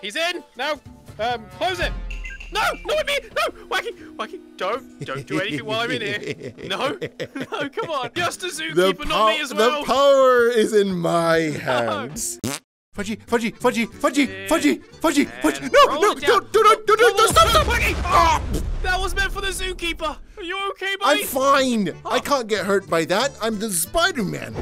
He's in. Now, um, close it. No, not me. No, Whacky, Whacky, don't, don't do anything while I'm in here. No, no, come on. Just a The, zookeeper, not me as well! the power is in my hands. Fudgy, fudgy, fudgy, fudgy, fudgy, fudgy, fudgy. No, no, don't, don't, don't, don't, Whoa, whoa, don't, stop, stop. Whacky. Ah, That was meant for the zookeeper. Are you okay, buddy? I'm fine. I can't get hurt by that. I'm the Spider-Man.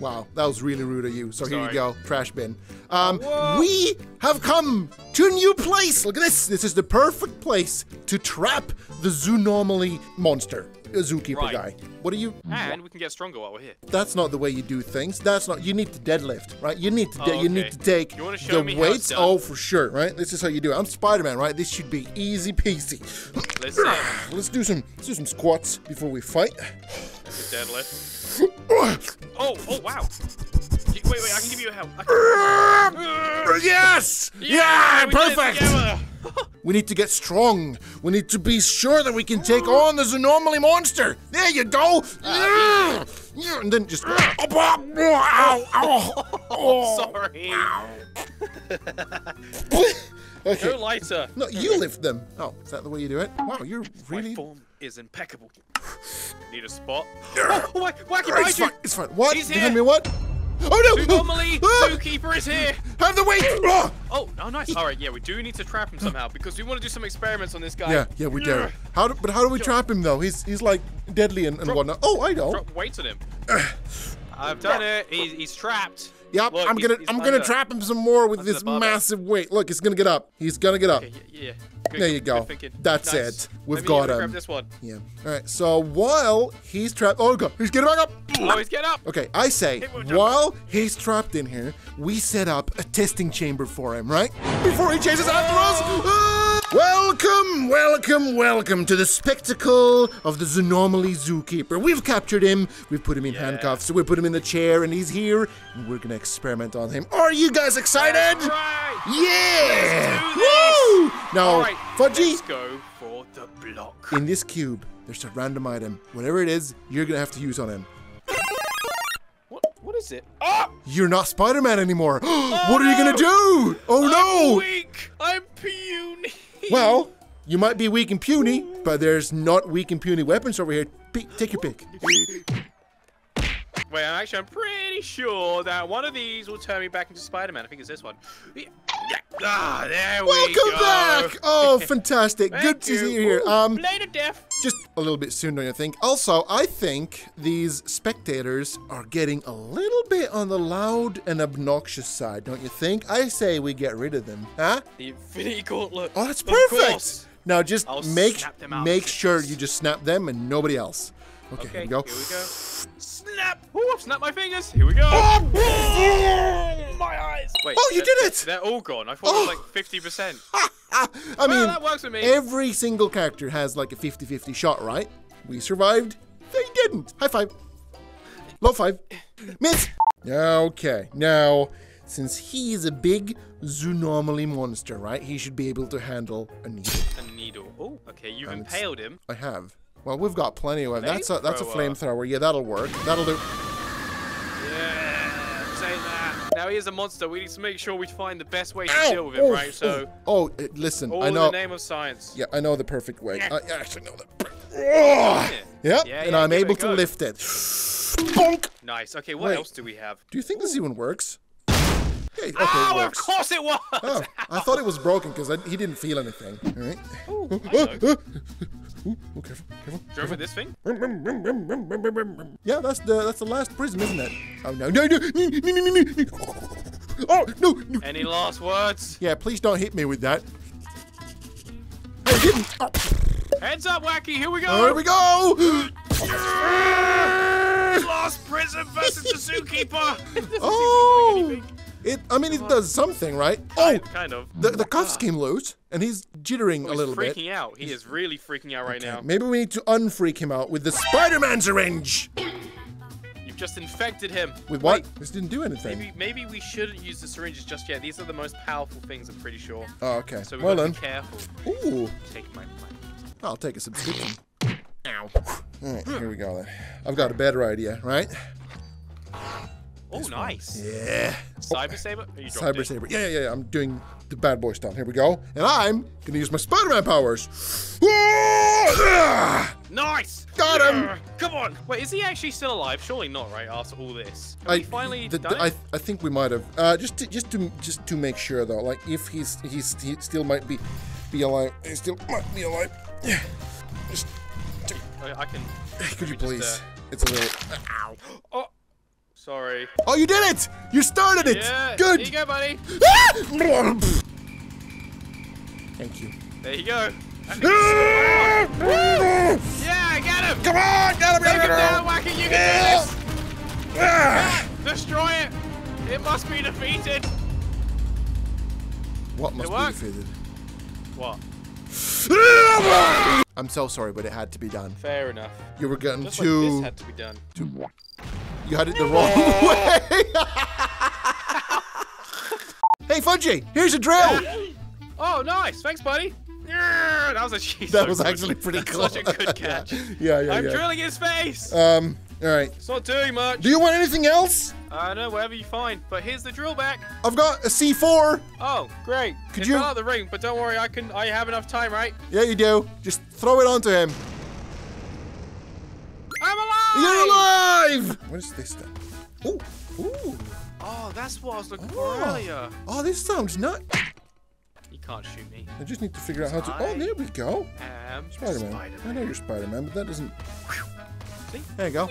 Wow, that was really rude of you. So here you go, trash bin. Um, we have come to a new place. Look at this. This is the perfect place to trap the zoonomaly monster, a zookeeper Right. guy. What are you? And we can get stronger while we're here. That's not the way you do things. That's not. You need to deadlift, right? You need to. Oh, You need to take You wanna show the me how it's weights. Oh, for sure, right? This is how you do it. I'm Spider-Man, right? This should be easy peasy. Listen, Let's do some. Let's do some squats before we fight. deadlift. Oh, oh, wow. Wait, wait, I can give you a help. Can- Yes! Yeah, we did it perfect! We need to get strong. We need to be sure that we can take on the Zoonomaly monster. There you go. Yeah. Yeah, and then just. Ow, ow, ow. Sorry. Okay. Go lighter. No, you lift them. Oh, is that the way you do it? Wow, you're My really. form is impeccable. Need a spot. Oh, oh, whacky, whacky, It's you. fine. It's fine. What? He's Behind here. me? What? Oh no! Normally, Ah! zookeeper is here. Have the weight. Ah! Oh, oh, nice. All right, yeah, we do need to trap him somehow because we want to do some experiments on this guy. Yeah, yeah, we do. How do, but how do we trap him though? He's he's like deadly and, and whatnot. Oh, I know. Drop weights on him. I've done it. He's, he's trapped. Yep, Look, I'm he's- gonna he's I'm gonna under. trap him some more with under this the barbell. massive weight. Look, he's gonna get up. He's gonna get up. Okay, yeah, yeah. Good, There you good go. thinking. That's Nice. it. We've me, got him. Grab this one. Yeah. All right. So while he's trapped, oh god, he's getting back up. Oh, he's getting up. Okay, I say Hey, we'll jump. while he's trapped in here, we set up a testing chamber for him, right? Before he chases after us. Ah! Welcome, welcome, welcome to the spectacle of the Zoonomaly Zookeeper. We've captured him. We've put him in handcuffs. So we put him in the chair, and he's here. And we're gonna experiment on him. Are you guys excited? Yeah! Let's do this. Woo! Now, right. Fudgy, Let's go for the block. in this cube, there's a random item. Whatever it is, you're gonna have to use on him. What? What is it? Ah! You're not Spider-Man anymore. what are you gonna do? Oh I'm no! weak. I'm puny. Well, you might be weak and puny, but there's not weak and puny weapons over here. Take your pick. Wait, I'm actually, I'm pretty sure that one of these will turn me back into Spider-Man. I think it's this one. Yeah. yeah. Ah, there we go. Welcome back! Oh, fantastic. Good to you. see you here. Ooh, Um, Blade of Death. just a little bit soon, don't you think? Also, I think these spectators are getting a little bit on the loud and obnoxious side, don't you think? I say we get rid of them, huh? The Infinity Gauntlet. Oh, that's perfect. course. Now just I'll make snap them out. make sure you just snap them and nobody else. Okay, Okay, here we go. Here we go. Snap! Ooh, I've snapped my fingers. Here we go. Oh! oh my eyes. Wait. Oh, you did it! They're all gone. I thought it was like 50%. I Well, mean, that works for me. every single character has like a 50-50 shot, right? We survived. They didn't. High five. Low five. Miss. Okay. Now, since he's a big zoonomaly monster, right? He should be able to handle a needle. A needle. Oh, okay. You've And impaled him. I have. Well, we've got plenty of. That's a that's a Flamethrower. Yeah, that'll work. That'll do. Yeah, say that. Now he is a monster. We need to make sure we find the best way to Ow! deal with him, Oh, right? So, Oh, oh, uh, listen. all I in the name of science. Yeah, I know the perfect way. I actually know the. Yeah. Yep, Yeah, and yeah, I'm able to lift it. Bonk. Nice. Okay, what Wait. else do we have? Do you think this even works? Ah, okay, okay, oh, of course it was. Oh, I thought it was broken because he didn't feel anything. All right. Ooh, I know. Ooh, ooh, careful, careful. You remember this thing? Yeah, that's the that's the last prism, isn't it? Oh no, no, no, no, no, no, no, no. Oh no, no. Any last words? Yeah, please don't hit me with that. I didn't. Oh, Heads up, Whacky. Here we go. there we go. Last Prism versus the zookeeper. Oh, it. I mean, it does something, right? Oh, kind of. the the oh cuffs came loose, and he's jittering oh, a He's little bit. freaking out. He is really freaking out right now. Maybe we need to unfreak him out with the Spider-Man syringe. You've just infected him. With what? Wait, This didn't do anything. maybe maybe we shouldn't use the syringes just yet. These are the most powerful things, I'm pretty sure. Oh, okay. So we well gotta then. be careful. Ooh, Take my money. I'll take a subscription. Ow. All right, here we go then. I've got a better idea, right? Oh, This one. nice. Yeah. Cyber Saber? Oh, Cyber. Saber. Yeah, yeah, yeah. I'm doing the bad boy style. Here we go. And I'm gonna use my Spider-Man powers. Ah! Nice! Got him! Come on! Wait, is he actually still alive? Surely not, right? After all this, Have I we finally the- done the- I? I think we might have. Uh, just to, just to just to make sure though, like if he's he's he still might be be alive. He still might be alive. Yeah. Just I, I can. could you please? just, It's a little. Ow. Oh, sorry. Oh, you did it! You started it. Yeah. Good. There you go, buddy. Thank you. There you go. Ah! Yeah, I got him. Come on, get him, Take him down, Whacky. You can do this. Ah! Destroy it. It must be defeated. What must be defeated? What? I'm so sorry, but it had to be done. Fair enough. You were getting Just like too. this had to be done. You had it the wrong way. hey, Fudgy, here's a drill. Oh, nice. Thanks, buddy. Yeah, that was a cheese. That was actually pretty close. Such a good catch. yeah, yeah, I'm yeah. drilling his face. Um, all right. it's not doing much. Do you want anything else? I know, whatever you find. But here's the drill back. I've got a C4. Oh, great. Could it's you- not out of the ring, but don't worry, I can. I have enough time, right? Yeah, you do. Just throw it onto him. I'm alive. You're alive. What is this then? Oh, ooh. Oh, that's what I was looking for Oh. earlier. Oh, this sounds nuts. You can't shoot me. I just need to figure out how to. Oh, there we go. Um, Spider-Man. Spider-Man. I know you're Spider-Man, but that doesn't. See? There you go.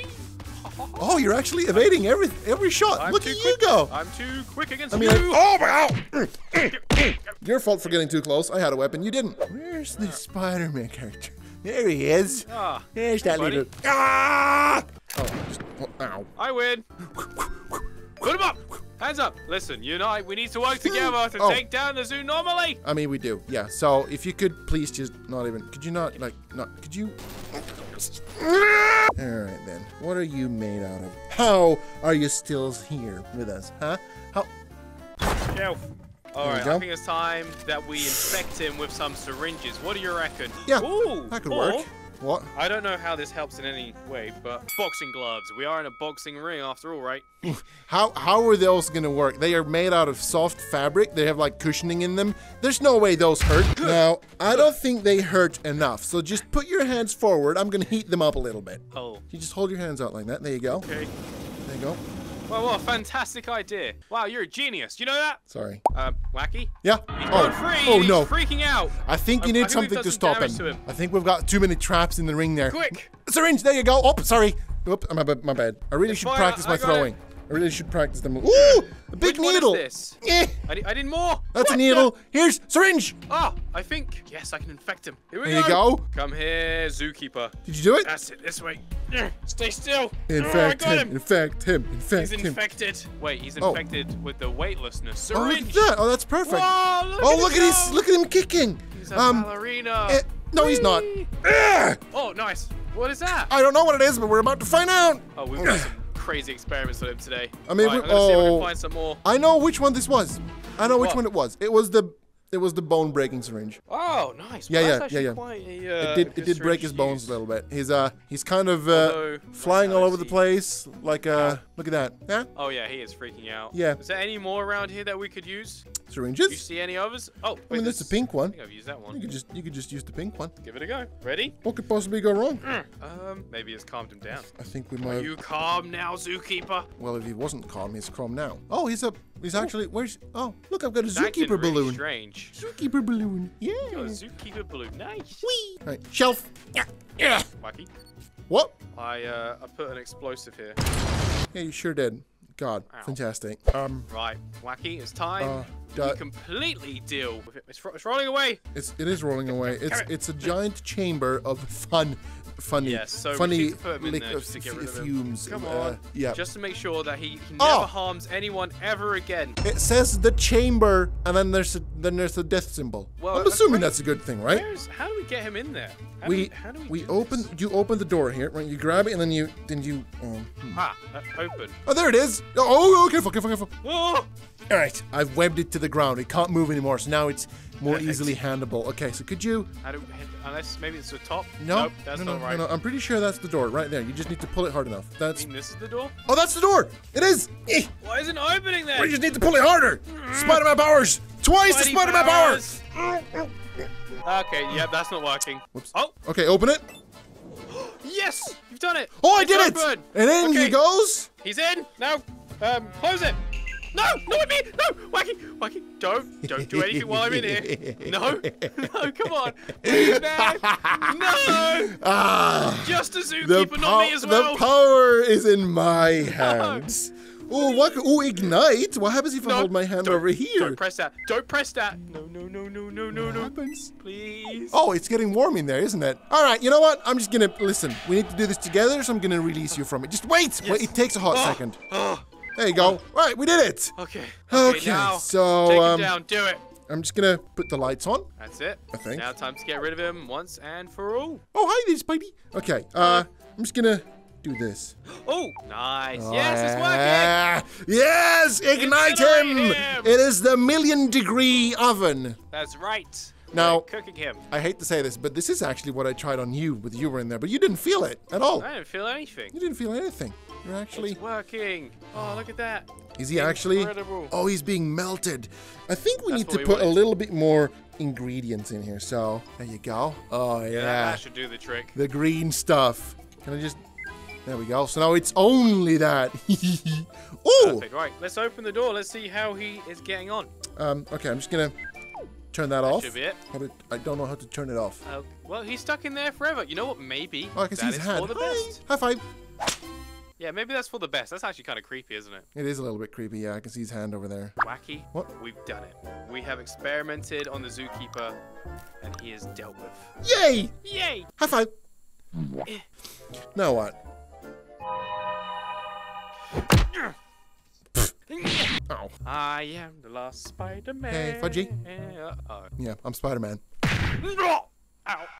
Oh, you're actually evading every every shot. I'm Look too at you go. I'm too quick against I mean, you. I, oh my! Ow. Your fault for getting too close. I had a weapon. You didn't. Where's the Spider-Man character? There he is. Ah, There's that buddy. little. Ah! Oh, just. Oh, ow. I win. Put him up. Hands up. Listen, you and I, we need to work together to Oh. take down the Zoonomaly. I mean, we do. Yeah. So if you could please just not even. Could you not like not? Could you? All right then. What are you made out of? How are you still here with us? Huh? How? Shelf. All right. I think it's time that we infect him with some syringes. What do you reckon? Yeah. Ooh, That could or- work. What? I don't know how this helps in any way, but boxing gloves. We are in a boxing ring after all, right? How how are those gonna work? They are made out of soft fabric. They have like cushioning in them. There's no way those hurt. Now I don't think they hurt enough. So just put your hands forward. I'm gonna heat them up a little bit. Oh, You just hold your hands out like that. There you go. okay. There you go. Well, what a fantastic idea. Wow, you're a genius. Do you know that? Sorry. Um, Whacky? Yeah. He's Oh. free. Oh no. freaking out. I think you I- I need something to stop him. to him. I think we've got too many traps in the ring there. Quick. Syringe. There you go. Oh, sorry. Oop, my bad. My bad. I really It's should fine, practice I- my got it. I really should practice them. Ooh, a big Which one is needle. this? Eh, I need, I need more. that's a needle. Here's syringe. Ah, I think. Yes, I can infect him. Here we There you go. go. Come here, zookeeper. Did you do it? That's it. This way. Yeah, Stay still. Infect oh, him. him. Infect him. Infect He's him. infected. Wait, he's Oh. infected with the weightlessness syringe. Oh, look at that. Oh, that's perfect. Whoa, look oh, at look at his. Look at him kicking. He's a Um, ballerina. eh, no, he's not. Whee! Oh, nice. What is that? I don't know what it is, but we're about to find out. Oh, we've got some crazy experiments on him today. I mean, right, we- I'm gonna see if I oh. can find some more. I know which one this was. I know which one it was. It was the. It was the bone breaking syringe. Oh, nice. Yeah, Well, yeah, yeah, yeah. A, It uh, did. It did break his bones use. a little bit. He's uh. He's kind of uh, Although, flying all over the place. Like uh. Look at that. Yeah. Oh yeah, he is freaking out. Yeah. Is there any more around here that we could use? Syringes. Do you see any others? Oh, wait, I mean, there's the pink I one. think I've used that one. You could just. You could just use the pink one. Give it a go. Ready? What could possibly go wrong? Um, maybe it's calmed him down. I think we might. Are you calm now, zookeeper? Well, if he wasn't calm, he's calm now. Oh, he's a. He's actually. Where's? Oh, look! I've got a That zookeeper really balloon. Strange. Zookeeper balloon. Yeah. Got a zookeeper balloon. Nice. Whee! Right. Shelf. Yeah. Yeah. Whacky. What? I uh, I put an explosive here. Yeah, you sure did. God, Ow. fantastic. Um, Right, Whacky. It's time. Uh, da- completely deal with it. It's, it's rolling away. it's it is rolling away. It's it. it's a giant chamber of fun, funny, Yes, so funny need to put him in lick- there just to get f- rid of him. fumes. Come uh, on. yeah. Just to make sure that he, he Oh. never harms anyone ever again. It says the chamber, and then there's a then there's the death symbol. Well, I'm assuming that's a good thing, right? How do get him in there? How We do we, how do we, we do open This? you open the door here, right? You grab it and then you then you um, hmm. Ah, uh, open. Oh there it is! Oh, oh careful, careful, careful. Oh! Alright, I've webbed it to the ground. It can't move anymore, so now it's more Perfect. easily handleable. Okay, so could you How don't, unless maybe it's the top? No, Nope, that's no, no, not right. no, no. I'm pretty sure that's the door right there. You just need to pull it hard enough. I That's mean, this is the door. oh, that's the door. It is. Eh, Why isn't it opening then? we just need to pull it harder. Spider-Man powers. Twice the Spider-Man powers. Okay, yeah, that's not working. Whoops. Oh, Okay, open it. yes, you've done it. Oh, I It's did it. open. And in okay. he goes. He's in. Now, um, close it. No, no, me, no, Whacky, Whacky, don't, don't do anything while I'm in here. No, no, come on, please, man, no. Ah, Just a zookeeper, not me as well. the power is in my hands. Oh, what? Oh, ignite. What happens if I hold my hand over here? Don't press that. Don't press that. No, no, no, no, no, no, no. Happens? Please. Oh, it's getting warm in there, isn't it? All right, you know what? I'm just gonna listen. We need to do this together, so I'm gonna release you from it. Just wait. Wait, it takes a hot Oh, second. oh, There you go. Right, we did it. okay. Okay, now, so, take um, him down. Do it. I'm just gonna put the lights on. That's it. I think. Now time to get rid of him once and for all. Oh, hi there, Spidey. Okay, uh, I'm just gonna do this. Oh, nice. Yes, it's working. Yes, ignite him. Him. It is the million degree oven. That's right. Now- cooking him. I hate to say this, but this is actually what I tried on you with you were in there, but you didn't feel it at all. I didn't feel anything. You didn't feel anything. You're actually. It's working. Oh, look at that. Is he actually? Incredible. Oh, he's being melted. I think we That's need to we put a little bit more ingredients in here. So there you go. Oh yeah, Yeah, that should do the trick. the green stuff. Can I just? There we go. So now it's only that. oh, Perfect. Right, let's open the door. Let's see how he is getting on. um, okay. I'm just gonna turn that off. Should be it. I don't know how to turn it off. Oh, well, he's stuck in there forever. You know what? Maybe Oh, I can see his hand. for the Hi. best. High five. Yeah, maybe that's for the best. That's actually kind of creepy, isn't it? It is a little bit creepy. Yeah, I can see his hand over there. Whacky. What? We've done it. We have experimented on the zookeeper, and he is dealt with. Yay! Yay! High five. Eh. now what? Oh, I am the last Spider-Man. Hey, Fudgy. Uh, oh. yeah. I'm Spider-Man. Ow.